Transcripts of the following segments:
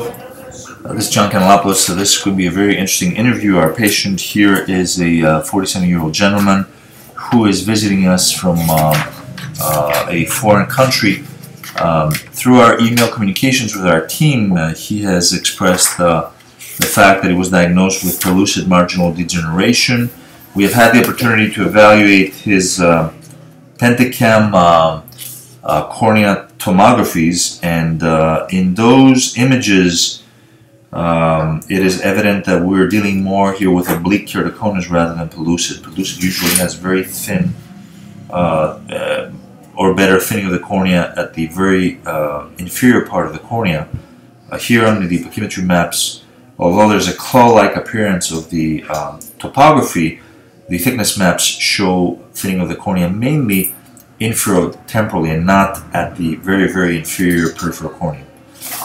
Uh, this is John Kanellopoulos, so this could be a very interesting interview. Our patient here is a 47 uh, gentleman who is visiting us from uh, uh, a foreign country. Um, through our email communications with our team, uh, he has expressed the fact that he was diagnosed with pellucid marginal degeneration. We have had the opportunity to evaluate his uh, Pentacam cornea tomographies, and in those images, um, it is evident that we're dealing more here with oblique keratoconus rather than pellucid. Pellucid usually has very thin uh, uh, or better thinning of the cornea at the very uh, inferior part of the cornea. Uh, here on the pachymetry maps, although there's a claw-like appearance of the um, topography, the thickness maps show thinning of the cornea mainly infero-temporally and not at the very, very inferior peripheral cornea.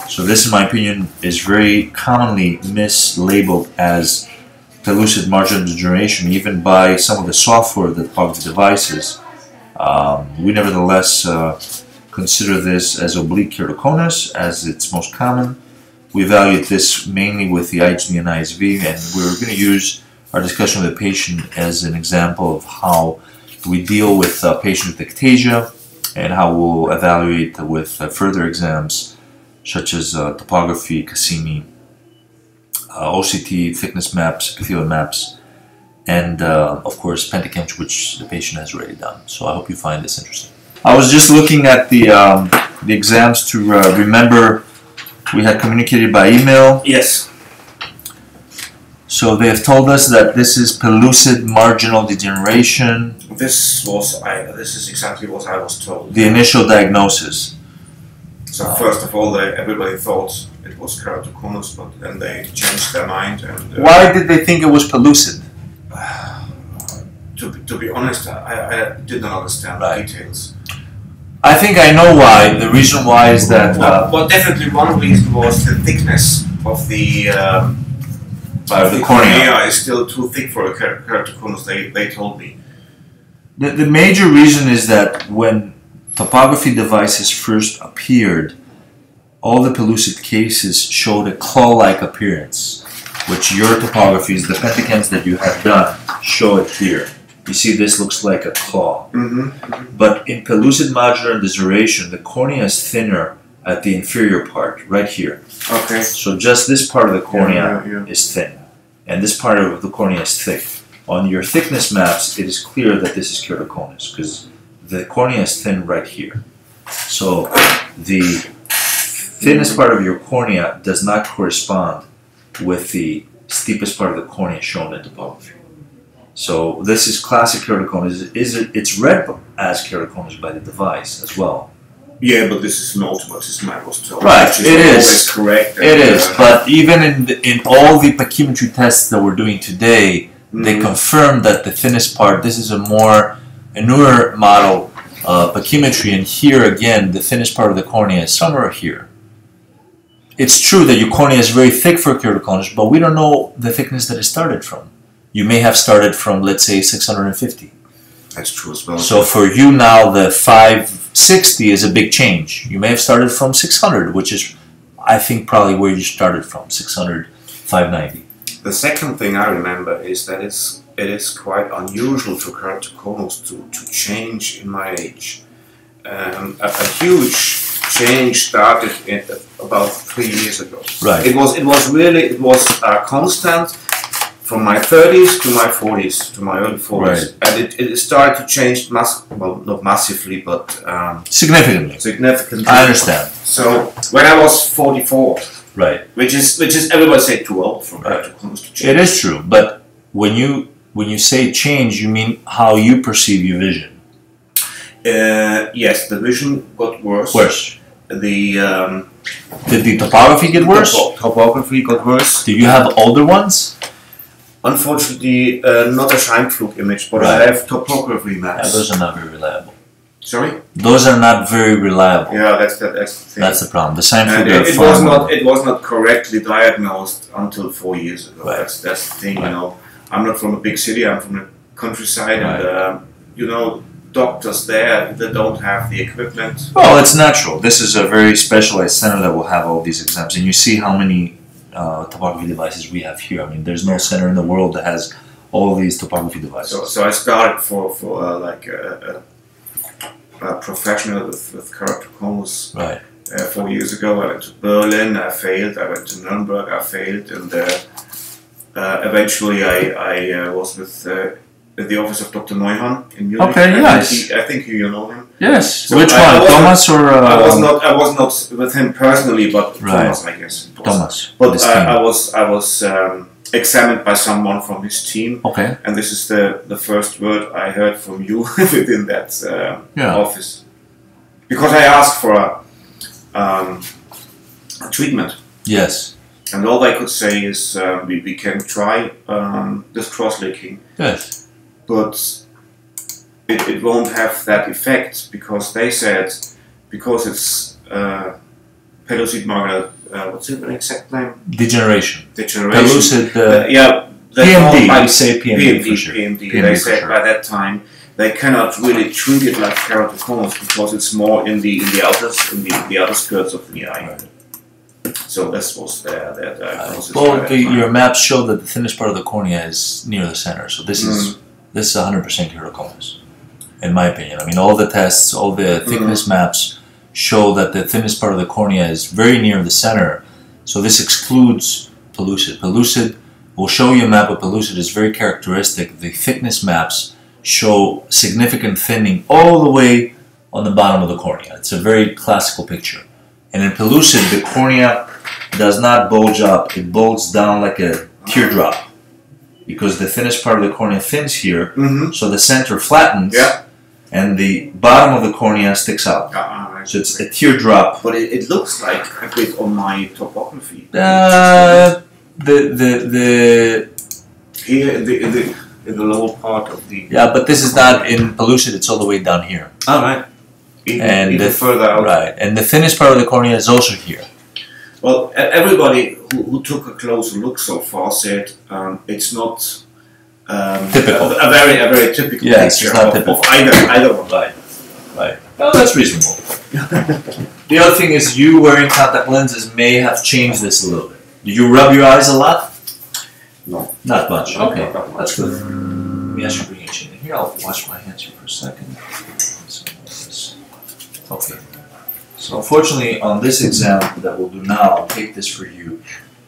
So this, in my opinion, is very commonly mislabeled as pellucid marginal degeneration, even by some of the software that plug the devices. Um, we nevertheless uh, consider this as oblique keratoconus, as it's most common. We evaluate this mainly with the IHD and ISV, and we're going to use our discussion with the patient as an example of how we deal with uh, patients with ectasia and how we'll evaluate with uh, further exams such as uh, topography, Cassini, uh, OCT, thickness maps, epithelial maps, and uh, of course Pentacam, which the patient has already done. So I hope you find this interesting. I was just looking at the um, the exams to uh, remember we had communicated by email. Yes. So they have told us that this is pellucid marginal degeneration. This was I. This is exactly what I was told. The initial diagnosis. So first of all, they, everybody thought it was keratoconus, but then they changed their mind. And uh, why did they think it was pellucid? to, to be honest, I, I did not understand right. the details. I think I know why. The reason why is that. Uh, well, definitely one reason was the thickness of the. Um, of the, the cornea. cornea is still too thick for a keratoconus. They they told me. The, the major reason is that when topography devices first appeared, all the pellucid cases showed a claw-like appearance, which your topographies, the pentacams that you have done, show it here. You see this looks like a claw. Mm-hmm, mm-hmm. But in pellucid marginal degeneration, the cornea is thinner at the inferior part, right here. Okay. So just this part of the cornea yeah, yeah, yeah. is thin, and this part of the cornea is thick. On your thickness maps, it is clear that this is keratoconus because the cornea is thin right here. So the thinnest part of your cornea does not correspond with the steepest part of the cornea shown in topography. So this is classic keratoconus. Is it? It's read as keratoconus by the device as well. Yeah, but this is an ultimate system I was told. Right, it is correct. It is, but even in the, in all the pachymetry tests that we're doing today, mm-hmm. they confirm that the thinnest part. This is a more a newer model uh, pachymetry, and here again, the thinnest part of the cornea is somewhere here. It's true that your cornea is very thick for keratoconus, but we don't know the thickness that it started from. You may have started from, let's say, 650. That's true as well. So for you now, the 560 is a big change. You may have started from 600, which is, I think, probably where you started from, 600, 590. The second thing I remember is that it's it is quite unusual for keratoconus to, to change in my age. Um, a, a, huge change started in, about three years ago. Right. It was it was really it was uh, constant from my 30s to my 40s to my early 40s, right. and it, it started to change mass well not massively but um, significantly. Significantly. I understand. So when I was 44. Right. Which is which is everybody say too old for right. to change. It is true, but when you when you say change, you mean how you perceive your vision. Uh, yes, the vision got worse. Worse. The um, did the topography get worse? Topo topography got worse. Do you have older ones? Unfortunately, uh, not a Scheimpflug image, but right. I have topography maps. Yeah, those are not very reliable. Sorry. Those are not very reliable. Yeah, that's the, that's the thing. That's the problem. The Scheimpflug it, it was not it was not correctly diagnosed until four years ago. Right. That's that's the thing, right. you know. I'm not from a big city. I'm from the countryside, right. and uh, you know doctors there that don't have the equipment. Well, it's natural. This is a very specialized center that will have all these exams, and you see how many uh, topography devices we have here. I mean, there's no center in the world that has all these topography devices. So, so I started for for uh, like a, a, a professional with, with keratoconus right. uh, four years ago. I went to Berlin, I failed. I went to Nuremberg, I failed, and uh, uh, eventually I I uh, was with. Uh, at the office of Dr. Neuhann in Munich. Okay, I nice. Think he, I think you know him. Yes. So Which I- I one, wasn't- Thomas or uh, I was not. I was not with him personally, but Right. Thomas, I guess. Thomas? But I. I was. I was um, examined by someone from his team, okay. and this is the the first word I heard from you within that uh, Yeah. office, because I asked for a, um, a treatment, Yes. and all they could say is uh, we, we can try um, this cross-linking, Yes. but it, it won't have that effect because they said because it's uh, pellucid marginal uh, what's the exact name Degeneration. degeneration. Uh, Uh, yeah, PMD. by- We say PMD, PMD, sure. PMD. PMD They said sure. by that time they cannot really treat it like keratoconus because it's more in the in the outer in the, the outer skirts of the eye. So this was their their diagnosis. by well, the, your maps show that the thinnest part of the cornea is near the center, so this is this is 100% keratoconus, in my opinion. I mean, all the tests, all the thickness maps show that the thinnest part of the cornea is very near the center, so this excludes pellucid. Pellucid we'll show you a map of pellucid is very characteristic. The thickness maps show significant thinning all the way on the bottom of the cornea. It's a very classical picture. And in pellucid, the cornea does not bulge up; it bulges down like a teardrop because the thinnest part of the cornea thins here, Mhm. so the center flattens, Yeah. and the bottom of the cornea sticks out. Ah, ah, right. So it's a teardrop. But it, it looks like a bit on my topography. Uh, the the the Here in the in the in the lower part of the. yeah, but this is not in pollution. It's all the way down here, All right. Even, and even the, further out. right, and the thinnest part of the cornea is also here. Well, everybody who, who took a closer look so far said um, it's not um, Typical. A, a very a very typical Yes, it's picture not of, typical. of either either one. Right, right. Well, that's reasonable. the other thing is, you wearing contact lenses may have changed this a little bit. Do you rub your eyes a lot? No. Not much. Okay, not that much. that's good. Let me ask you to bring your chin in here. I'll wash my hands here for a second. Okay. So unfortunately, on this exam that we'll do now, I'll take this for you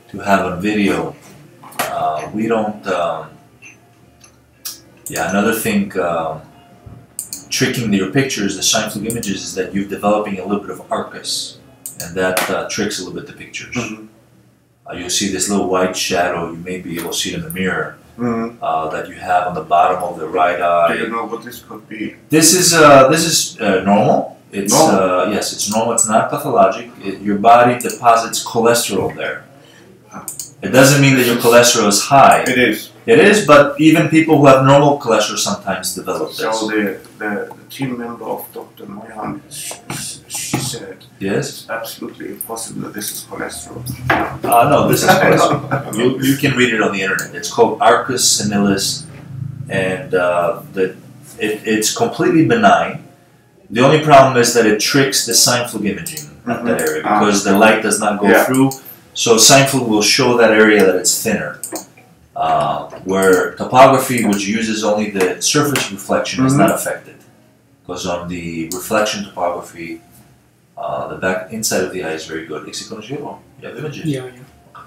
to have on video. Uh, we don't. Um, yeah, another thing. Um, tricking your pictures, the Scheimpflug images, is that you're developing a little bit of arcus, and that uh, tricks a little bit the pictures. Mhm. Uh, you'll see this little white shadow. You may be able to see it in the mirror Mhm. uh, that you have on the bottom of the right eye. I Do you know what this could be? This is uh, this is uh, normal. It's Normal. Uh, yes, it's normal. It's not pathologic. It, your body deposits cholesterol there. It doesn't mean that your cholesterol is high. It is. It is, but even people who have normal cholesterol sometimes develop So this. the, the, the team member of Dr. Neuhann, she, said Yes. it's absolutely impossible that this is cholesterol. Uh, no, this is cholesterol. you, you can read it on the internet. It's called Arcus senilis, and uh, the, it, it's completely benign. The only problem is that it tricks the Scheimpflug imaging at that area Ah. because the light does not go Yeah. through. So fluke will show that area that it's thinner. Uh, where topography, which uses only the surface reflection, is not affected. Because on the reflection topography, uh, the back inside of the eye is very good. You have images. Yeah, yeah.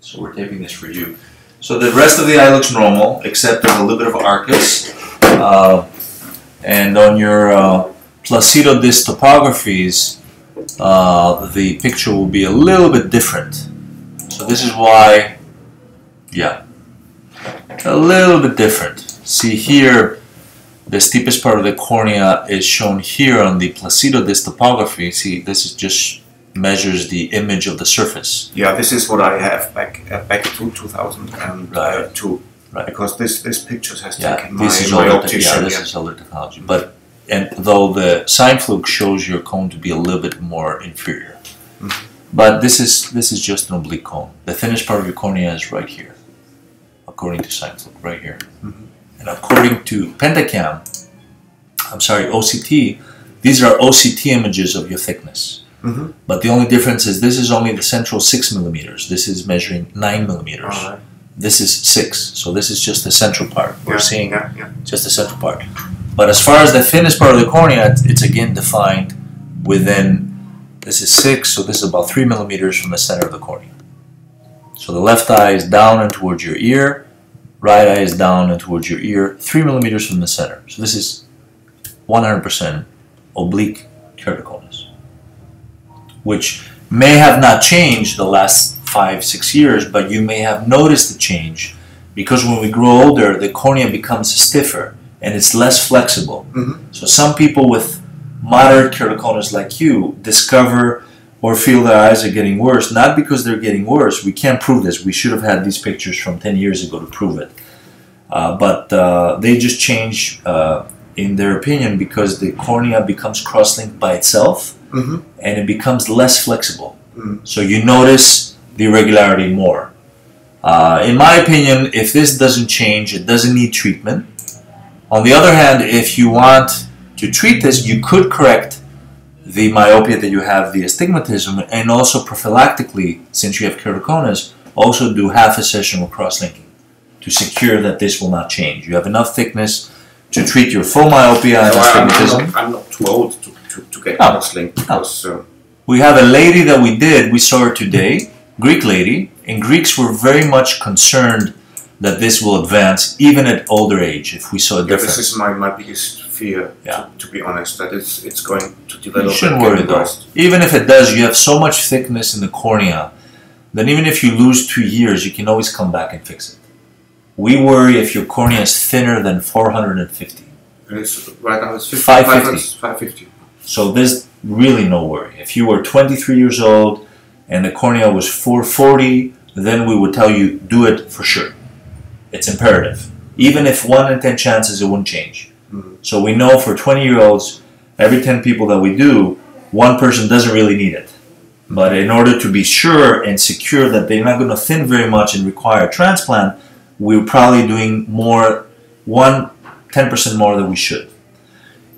So we're taping this for you. So the rest of the eye looks normal, except there's a little bit of arcus. Uh, and on your uh, Placido disc topographies, uh, the picture will be a little bit different. So this is why, yeah, a little bit different. See here, the steepest part of the cornea is shown here on the Placido disc topography. See, this is just measures the image of the surface. Yeah, this is what I have back uh, back to 2002. Right. Right. Because this this pictures has Yeah, taken my, this is my older. Optician. yeah, this yeah. is older technology. But and though the Scheimpflug shows your cone to be a little bit more inferior, Mhm. but this is this is just an oblique cone. The thinnest part of your cornea is right here, according to fluke, right here. Mhm. And according to Pentacam, I'm sorry, OCT. These are OCT images of your thickness. Mhm. But the only difference is this is only the central six millimeters. This is measuring nine millimeters. Alright. This is six. So this is just the central part. We're Yeah, seeing yeah, yeah. just the central part. But as far as the thinnest part of the cornea, it's, it's again defined within. This is six, so this is about three millimeters from the center of the cornea. So the left eye is down and towards your ear, right eye is down and towards your ear, three millimeters from the center. So this is 100% oblique keratoconus, which may have not changed the last five, six years, but you may have noticed the change because when we grow older, the cornea becomes stiffer and it's less flexible. Mhm. So some people with moderate keratoconus like you discover or feel their eyes are getting worse, not because they're getting worse. We can't prove this. We should have had these pictures from 10 years ago to prove it. Uh, but uh, they just change, uh, in their opinion, because the cornea becomes cross-linked by itself Mhm. and it becomes less flexible. Mm. So you notice the irregularity more. Uh, in my opinion, if this doesn't change, it doesn't need treatment. On the other hand, if you want to treat this, you could correct the myopia that you have, the astigmatism, and also prophylactically, since you have keratoconus, also do half a session of cross-linking to secure that this will not change. You have enough thickness to treat your full myopia and No, I'm, I'm, astigmatism. not, I'm not too old to, to, to get No. cross-linked because uh, We have a lady that we did, we saw her today, Greek lady, and Greeks were very much concerned that this will advance even at older age if we saw a yeah, difference. this is my, my biggest fear, Yeah. to, to be honest, that it's, it's going to develop. You shouldn't worry though. Even if it does, you have so much thickness in the cornea that even if you lose two years, you can always come back and fix it. We worry if your cornea is thinner than 450. And it's, right now it's 50, 550. 550. So there's really no worry. If you were 23 years old and the cornea was 440, then we would tell you do it for sure. It's imperative. Even if 1 in 10 chances it wouldn't change. Mhm. So we know for 20 year olds, every 10 people that we do, one person doesn't really need it. But in order to be sure and secure that they're not going to thin very much and require a transplant, we're probably doing more, one, 10% more than we should.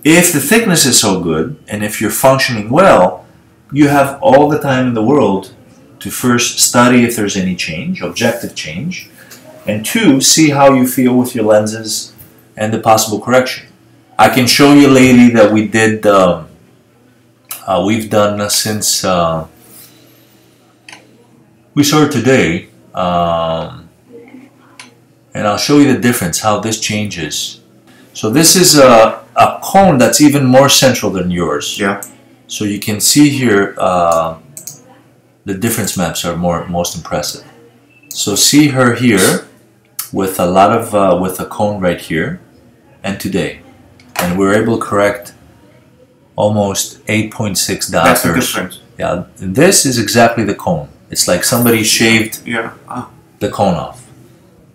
If the thickness is so good and if you're functioning well, you have all the time in the world to first study if there's any change, objective change, and two, see how you feel with your lenses and the possible correction. I can show you, lady, that we did. Um, uh, we've done since uh, we started today, um, and I'll show you the difference how this changes. So this is a, a cone that's even more central than yours. Yeah. So you can see here uh, the difference maps are more most impressive. So see her here with a lot of uh, with a cone right here, and today, and we're able to correct almost 8.6 That's the diopters. difference. Yeah, this is exactly the cone. It's like somebody shaved Yeah. Ah, the cone off.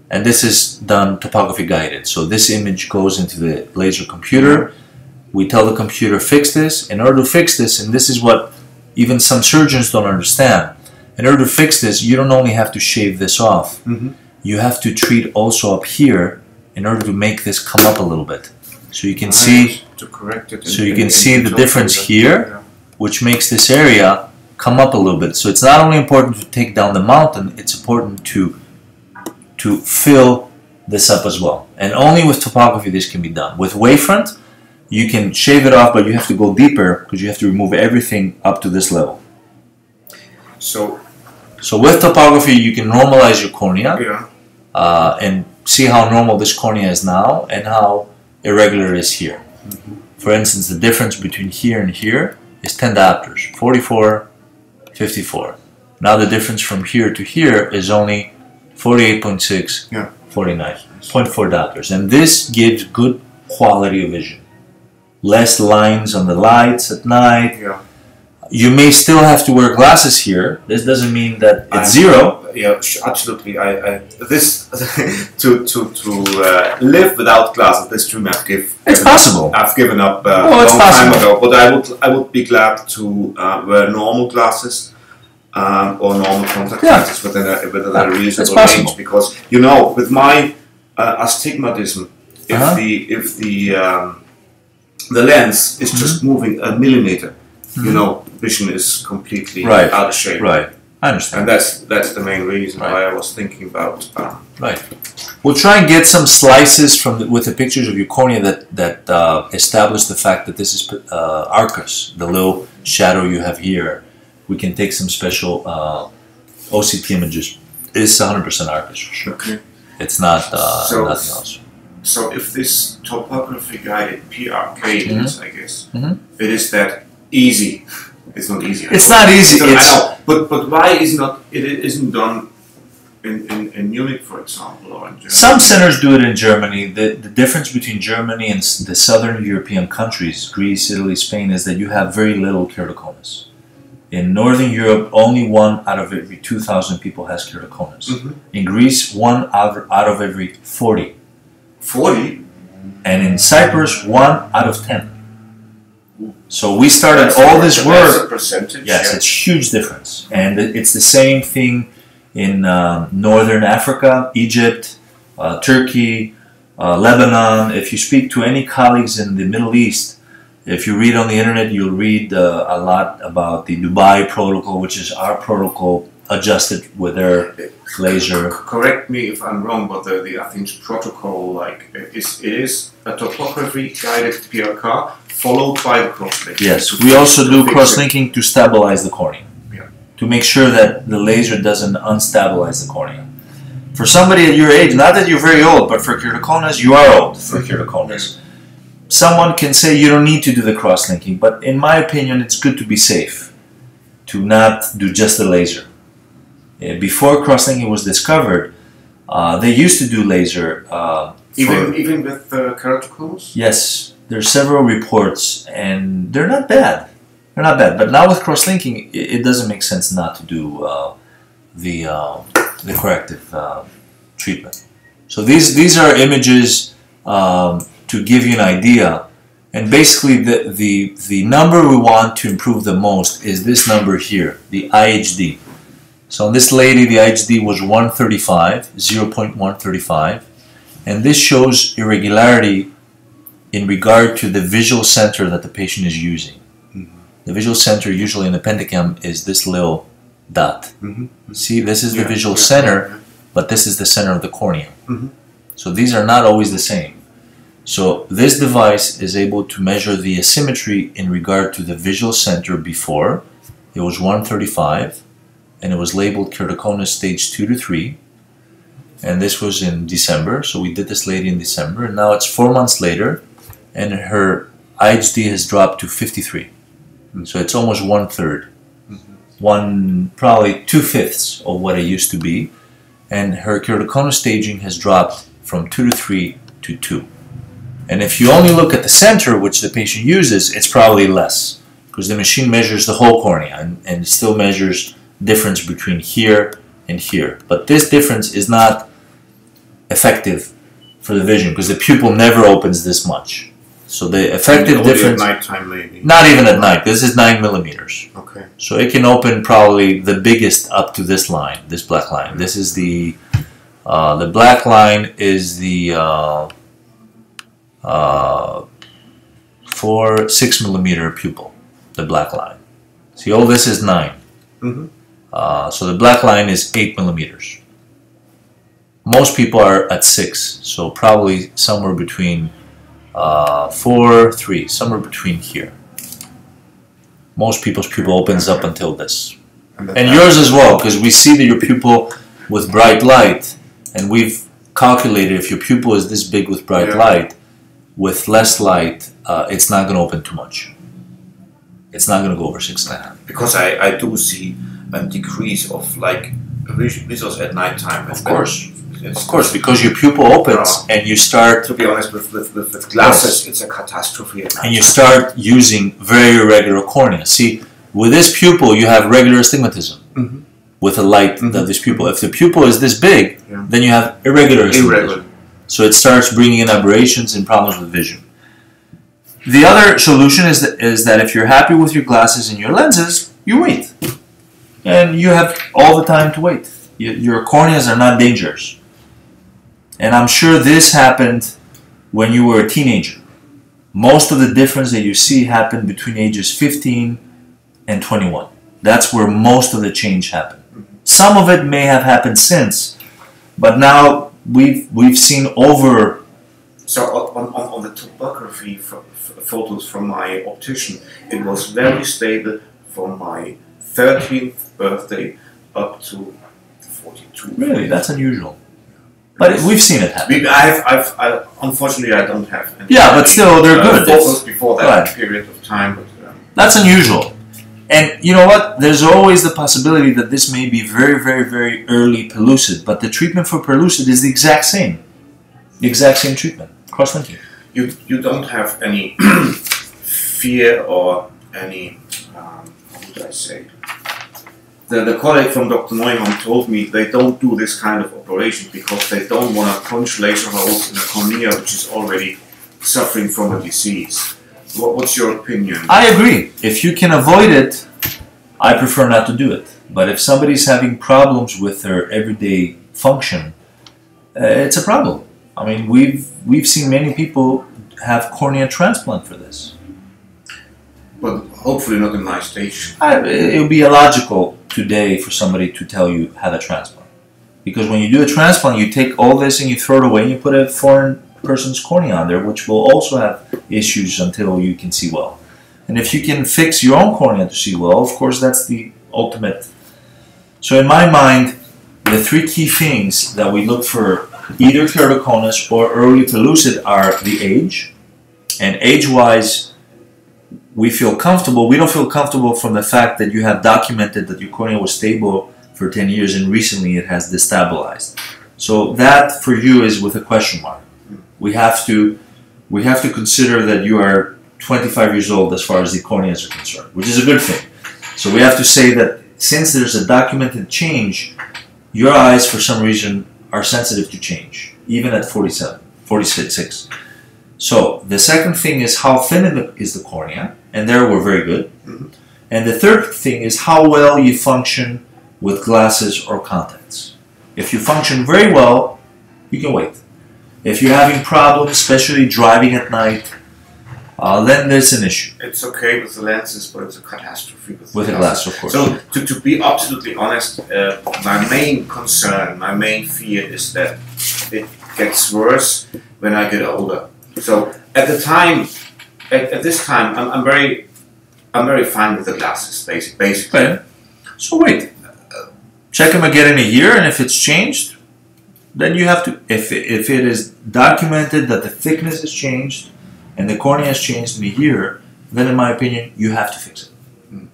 And this is done topography guided. So this image goes into the laser computer. We tell the computer fix this. In order to fix this, and this is what even some surgeons don't understand. In order to fix this, you don't only have to shave this off. mm -hmm. You have to treat also up here in order to make this come up a little bit. So you can see to correct it. so you can see the difference here. Which makes this area come up a little bit. So it's not only important to take down the mountain, it's important to to fill this up as well. And only with topography this can be done. With wavefront, you can shave it off, but you have to go deeper because you have to remove everything up to this level. So So with topography, you can normalize your cornea yeah. uh, and see how normal this cornea is now and how irregular is here. For instance, the difference between here and here is 10 diopters, 44, 54. Now the difference from here to here is only 48.6, Yeah. 49, 0.4 diopters. And this gives good quality of vision. Less lines on the lights at night. Yeah. You may still have to wear glasses here. This doesn't mean that it's I'm- zero. Yeah, absolutely. I, I this to to to uh, live without glasses. This dream I've give. It's given up- possible. I've given up uh, Oh, a it's long time ago. But I would I would be glad to uh, wear normal glasses. Um, or normal contact Yeah. lenses within a, within a it's reasonable range because you know with my uh, astigmatism if Uh-huh. the if the um, the lens is just moving a millimeter, you know, vision is completely Right. out of shape. Right. I understand. And that's that's the main reason Right. why I was thinking about um, Right. We'll try and get some slices from the, with the pictures of your cornea that that uh, establish the fact that this is uh, Arcus, the little shadow you have here. We can take some special uh, OCT images. It's 100% Arcus for sure. Okay. It's not uh, So- nothing else. So if this topography guided PRK Mm-hmm. is, I guess, Mhm. it is that easy. It's not easy. It's not easy. Not- It's- I know. But but why is not it isn't done in, in, in Munich, for example, or in Germany? Some centers do it in Germany. The, the difference between Germany and the southern European countries, Greece, Italy, Spain, is that you have very little keratoconus. In northern Europe, only one out of every 2,000 people has keratoconus. Mhm. In Greece, one out of, out of every 40. forty. And in Cyprus, one out of 10. So we started all this work percentage. Yes, yeah. it's huge difference, and it's the same thing in um, northern Africa, Egypt, uh, Turkey, uh, Lebanon. If you speak to any colleagues in the Middle East, if you read on the internet, you'll read uh, a lot about the Dubai protocol, which is our protocol adjusted with their laser. Correct me if I'm wrong, but the, the Athens protocol, like, is, it is a topography guided PRK followed by the cross-link. Yes, we also do cross-linking to stabilize the cornea. Yeah. To make sure that the laser doesn't unstabilize the cornea. For somebody at your age, not that you're very old, but for keratoconus, you are old for mm-hmm. keratoconus. Someone can say you don't need to do the cross-linking, but in my opinion, it's good to be safe, to not do just the laser. Uh, Before cross-linking was discovered, uh, they used to do laser. Uh, Even, even with uh, keratoconus? Yes, there's several reports, and they're not bad. They're not bad. But now with cross-linking, it, it doesn't make sense not to do uh, the the corrective uh, treatment. So these these are images um, to give you an idea, and basically the, the the number we want to improve the most is this number here, the IHD. So on this lady, the IHD was 135, 0.135, and this shows irregularity in regard to the visual center that the patient is using. The visual center, usually in the pentacam, is this little dot. Mhm. See, this is the visual yeah, center, yeah. but this is the center of the cornea. Mhm. So these are not always the same. So this device is able to measure the asymmetry in regard to the visual center before. It was 135, and it was labeled keratoconus stage 2 to 3. And this was in December, so we did this lady in December, and now it's four months later, and her IHD has dropped to 53. Mm-hmm. So it's almost one third, mm-hmm. one probably two fifths of what it used to be, and her keratoconus staging has dropped from two to three to two. And if you only look at the center, which the patient uses, it's probably less because the machine measures the whole cornea and, and still measures difference between here and here. But this difference is not effective for the vision because the pupil never opens this much. So the effective difference, At nighttime, maybe. not even at night. This is nine millimeters. Okay. So it can open probably the biggest up to this line, this black line. This is the uh, the black line is the uh, uh, four six millimeter pupil, the black line. See, all this is 9 Mhm. Uh, so the black line is eight millimeters. Most people are at six, so probably somewhere between uh, four, three, somewhere between here. Most people's pupil opens up until this. And yours as well, because we see that your pupil with bright light, and we've calculated if your pupil is this big with bright Yeah. light, with less light, uh, it's not going to open too much. It's not going to go over six and a half. because I, I do see a decrease of like vis- visuals at nighttime. Of course. It's, Of course, because your pupil opens and you start To be honest, with, with, with, with glasses, it's a catastrophe at night. and you start using very irregular cornea. See, with this pupil, you have regular astigmatism Mhm. with a light Mhm. of this pupil. If the pupil is this big, Yeah. then you have irregular astigmatism. irregular. So it starts bringing in aberrations and problems with vision. The other solution is that, is that if you're happy with your glasses and your lenses, you wait. And you have all the time to wait. Your corneas are not dangerous. And I'm sure this happened when you were a teenager. most of the difference that you see happen between ages 15 and 21. That's where most of the change happened. Some of it may have happened since, but now we've we've seen over. So uh, on, on, on the topography ph- ph- photos from my optician, it was very stable for my 13th birthday up to 42. Really, that's unusual. But it, we've seen it happen. I've, I've, I, unfortunately, I don't have any. Yeah, but still, they're uh, good. Before that Right. period of time, but um, That's unusual. And you know what? There's always the possibility that this may be very, very, very early pellucid, but the treatment for pellucid is the exact same. The exact same treatment. Cross-linking. you you don't have any fear or any um, how would I say? The, the colleague from Dr. Neuhann told me they don't do this kind of operation because they don't want to punch laser holes in a cornea which is already suffering from a disease. What, what's your opinion? I agree. If you can avoid it, I prefer not to do it. But if somebody's having problems with their everyday function, uh, it's a problem. I mean, we've we've seen many people have cornea transplant for this. But hopefully not in my stage. I, it would be illogical today for somebody to tell you have a transplant, because when you do a transplant, you take all this and you throw it away and you put a foreign person's cornea on there, which will also have issues until you can see well. And if you can fix your own cornea to see well, of course, that's the ultimate. So, in my mind, the three key things that we look for either keratoconus or early pellucid are the age, and age-wise, we feel comfortable. We don't feel comfortable from the fact that you have documented that your cornea was stable for 10 years and recently it has destabilized. So that for you is with a question mark. We have to we have to consider that you are 25 years old as far as the corneas are concerned, which is a good thing. So we have to say that since there's a documented change, your eyes for some reason are sensitive to change, even at 47, 46. So the second thing is how thin is the cornea, and there we're very good. Mhm. And the third thing is how well you function with glasses or contacts. If you function very well, you can wait. If you're having problems, especially driving at night, uh, then there's an issue It's okay with the lenses, but it's a catastrophe with, with the a glass, of course. So, to, to be absolutely honest, uh, my main concern, my main fear is that it gets worse when I get older. So, at the time, at, at this time, I'm, I'm very, I'm very fine with the glasses, basic, basically. Okay. So wait. Uh, check them again in a year, and if it's changed, then you have to. If if it is documented that the thickness has changed and the cornea has changed in a year, then in my opinion, you have to fix it. Hmm.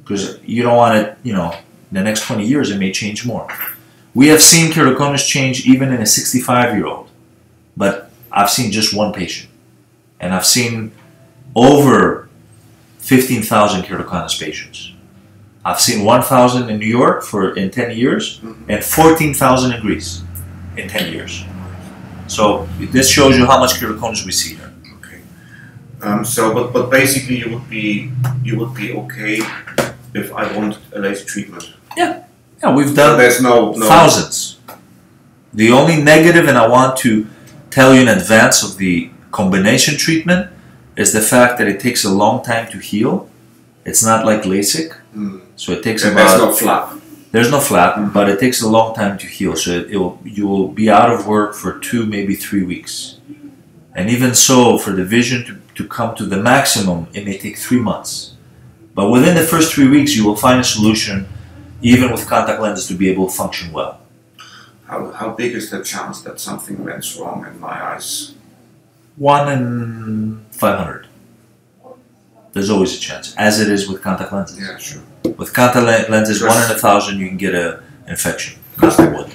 Because you don't want it. You know, the next twenty years it may change more. We have seen keratoconus change even in a sixty-five-year-old, but I've seen just one patient, and I've seen over fifteen thousand keratoconus patients. I've seen 1,000 in New York for in 10 years Mhm. and 14,000 in Greece in 10 years. So this shows you how much keratoconus we see here. Okay. Um, so, but, but basically, you would be, you would be okay if I wanted a laser treatment. Yeah, yeah, we've So done there's no, no. thousands. The only negative, and I want to tell you in advance of the combination treatment, is the fact that it takes a long time to heal. It's not like LASIK, Mm. so it takes There's about no flap. There's no flap, Mhm. but it takes a long time to heal. So it, it will, you will be out of work for two, maybe three weeks. And even so, for the vision to, to come to the maximum, it may take three months. But within the first three weeks, you will find a solution, even with contact lenses, to be able to function well. How, how big is the chance that something went wrong in my eyes? One in 500. There's always a chance, as it is with contact lenses. Yeah, sure. With contact le- lenses, one in a thousand, you can get an infection. Knock wood.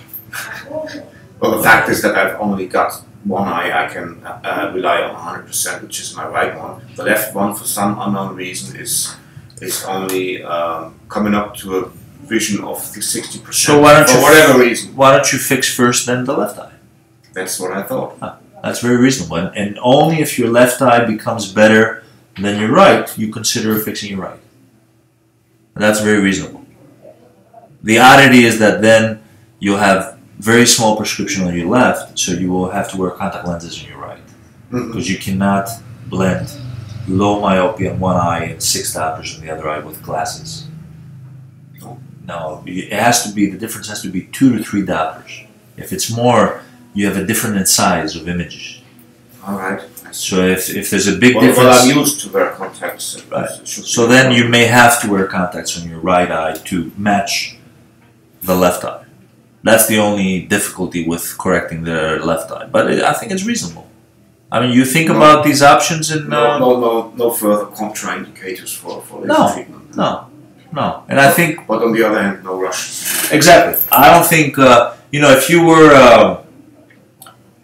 Well, the fact is that I've only got one eye I can uh, rely on 100%, which is my right one. The left one, for some unknown reason, is is only um, coming up to a vision of 60%. So why don't for you- whatever reason. Why don't you fix first, then the left eye? That's what I thought. That's very reasonable. And, and only if your left eye becomes better than your right, you consider fixing your right. And that's very reasonable. The oddity is that then you'll have very small prescription on your left, so you will have to wear contact lenses on your right Mhm. because you cannot blend low myopia in one eye and six diopters in the other eye with glasses. No. No, it has to be the difference has to be two to three diopters. If it's more, you have a different in size of images. All right. So if, if there's a big Well, difference, well, I'm used to wear contacts. Right. so then you may have to wear contacts on your right eye to match the left eye. That's the only difficulty with correcting the left eye, but it, I think it's reasonable. I mean, you think No. about these options and No, uh, no, no, no further contraindicators for, for this No. treatment. no, no, and I think But on the other hand, no rush. Exactly. I don't think uh, you know if you were uh,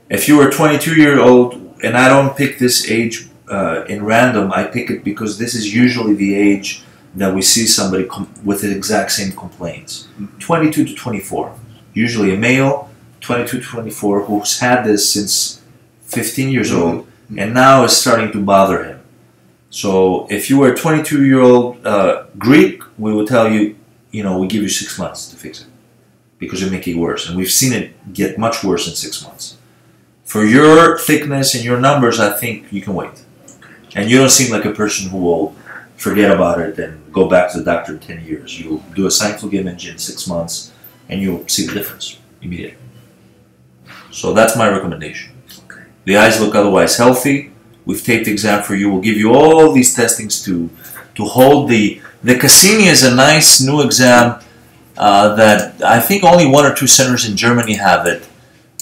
if you were 22 year old, and I don't pick this age uh, in random. I pick it because this is usually the age that we see somebody com- with the exact same complaints. 22 to 24, usually a male, 22 to 24, who's had this since 15 years old, and now is starting to bother him. So if you were a 22 year old uh, Greek, we would tell you, you know, we give you six months to fix it because it make it worse, and we've seen it get much worse in six months. For your thickness and your numbers, I think you can wait, and you don't seem like a person who will forget about it and go back to the doctor in 10 years. You'll do a Scheimpflug image in six months, and you'll see the difference immediately. So that's my recommendation. Okay. The eyes look otherwise healthy. We've taped the exam for you. We'll give you all these testings to to hold the the Cassini is a nice new exam uh, that I think only one or two centers in Germany have it.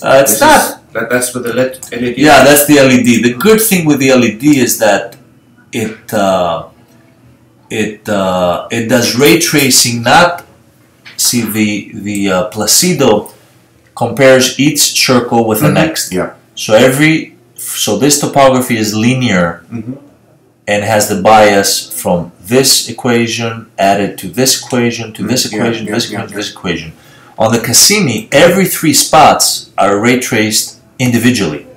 Uh, it's This not. That, that's with the LED. LED. Yeah, that's the LED. The good thing with the LED is that it uh, it uh, it does ray tracing. Not see the the uh, Placido compares each circle with the Mhm. next. Yeah. So every so this topography is linear Mhm. and has the bias from this equation added to this equation to this Mm, yeah, equation, yeah, this yeah, equation, to this equation. On the Cassini, every three spots are ray traced individually.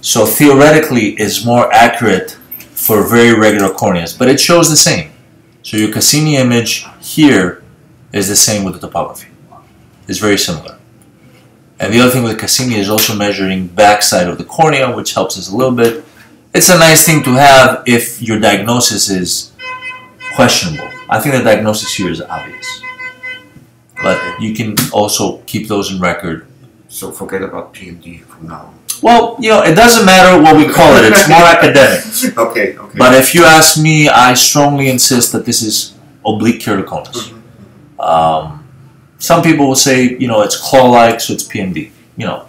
So theoretically, it's more accurate for very regular corneas, but it shows the same. So your Cassini image here is the same with the topography. It's very similar. And the other thing with Cassini is also measuring backside of the cornea, which helps us a little bit. It's a nice thing to have if your diagnosis is questionable. I think the diagnosis here is obvious. But you can also keep those in record So forget about PMD from now. on. well, you know, it doesn't matter what we call it. It's more academic. okay, okay. But if you ask me, I strongly insist that this is oblique keratoconus. Um, some people will say, you know, it's claw-like, so it's PMD. You know,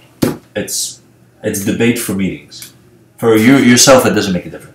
it's it's debate for meetings. For you yourself, it doesn't make a difference.